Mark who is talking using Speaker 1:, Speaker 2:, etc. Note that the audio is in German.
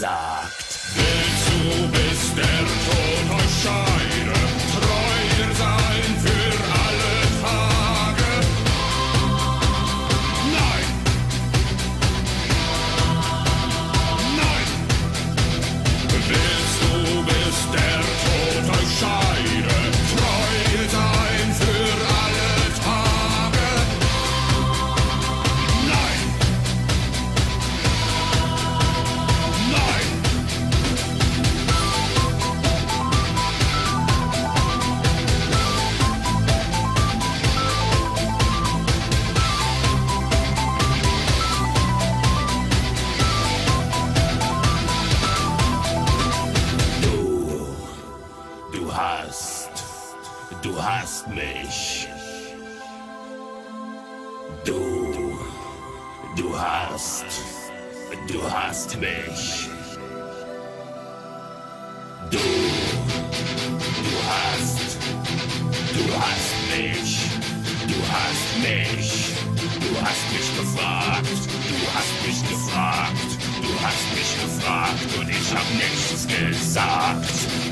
Speaker 1: Willst du, bis der Tod euch scheide,
Speaker 2: Du hast mich. Du. Du hast. Du hast mich. Du. Du hast. Du hast mich. Du hast mich. Du hast mich gefragt. Du hast mich gefragt. Du hast mich gefragt und ich hab nichts gesagt.